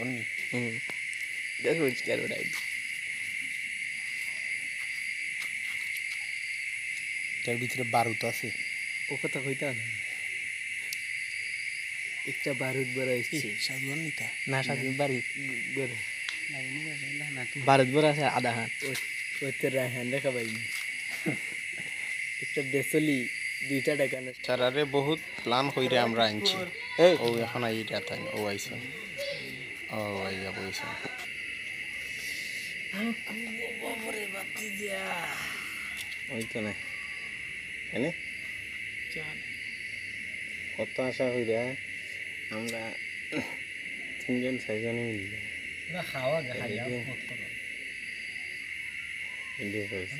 on me. Mm. That's what scared what I do. তার ভিতরে বারুদ আছে ও কথা কইতা না একটা বারুদ নিতা না বারুদ আছে আধা হাত ভাই একটা দুইটা টাকা সারারে বহুত প্ল্যান কইরে আমরা আনছি ও এখন এইটা থাকেন ও আইসন Oh iya bisa. Aku mau dia. Oh itu nih. Ini? Jangan. কত আশা করে আমরা তিনজন চারজনে মিলে খাওয়া দেখা যায় ভিডিও করেছি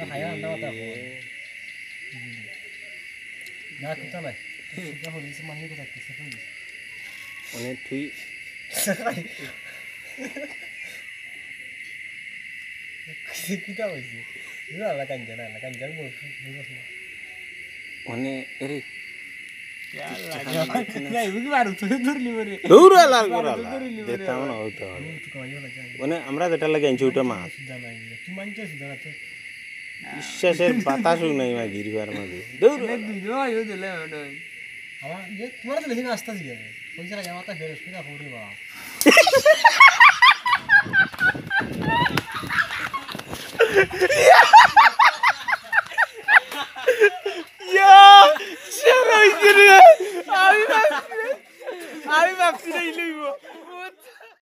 মানে তুই Sikita hoje. Ila la kanjana, la kanjana mo. One eri. বিশ্বাসের বাতাসও নাই মা গিরিবার মাঝে দৌড় তোমার তো লেখিন আসতে পয়সা মাথা ফেরত ফিরা ya şaka gidiyor. Abi ben size. Abi ben size ilgili bu.